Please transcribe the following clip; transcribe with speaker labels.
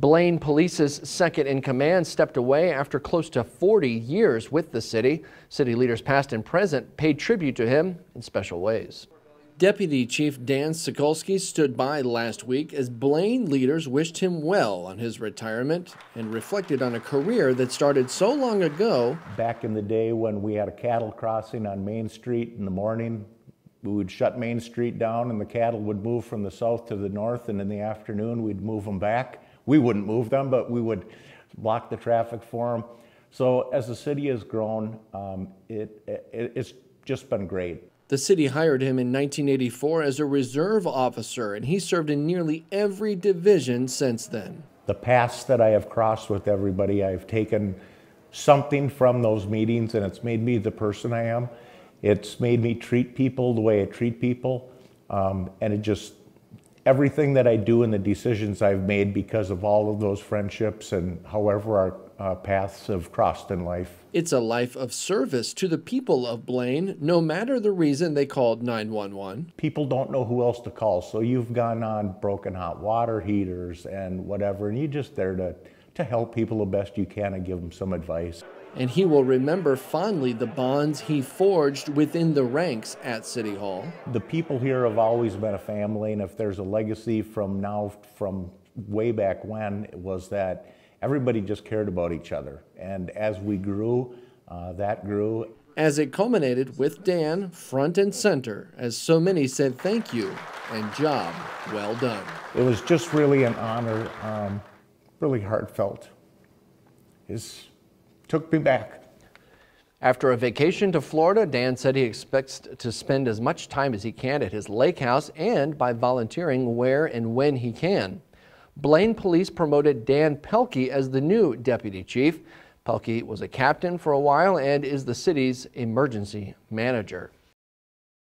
Speaker 1: Blaine Police's second in command stepped away after close to 40 years with the city. City leaders past and present paid tribute to him in special ways. Deputy Chief Dan Szykulski stood by last week as Blaine leaders wished him well on his retirement and reflected on a career that started so long ago.
Speaker 2: Back in the day when we had a cattle crossing on Main Street in the morning, we would shut Main Street down and the cattle would move from the south to the north, and in the afternoon we'd move them back. We wouldn't move them, but we would block the traffic for them. So as the city has grown, um, it, it, it's just been great.
Speaker 1: The city hired him in 1984 as a reserve officer, and he served in nearly every division since then.
Speaker 2: The paths that I have crossed with everybody, I've taken something from those meetings, and it's made me the person I am. It's made me treat people the way I treat people, um, and it just everything that I do and the decisions I've made because of all of those friendships and however our uh, paths have crossed in life.
Speaker 1: It's a life of service to the people of Blaine, no matter the reason they called 911.
Speaker 2: People don't know who else to call, so you've gone on broken hot water heaters and whatever, and you're just there to, to help people the best you can and give them some advice
Speaker 1: and he will remember fondly the bonds he forged within the ranks at City Hall.
Speaker 2: The people here have always been a family, and if there's a legacy from now, from way back when, it was that everybody just cared about each other. And as we grew, uh, that grew.
Speaker 1: As it culminated with Dan front and center, as so many said thank you and job well done.
Speaker 2: It was just really an honor, um, really heartfelt. His took me back.
Speaker 1: After a vacation to Florida, Dan said he expects to spend as much time as he can at his lake house and by volunteering where and when he can. Blaine Police promoted Dan Pelkey as the new deputy chief. Pelkey was a captain for a while and is the city's emergency manager.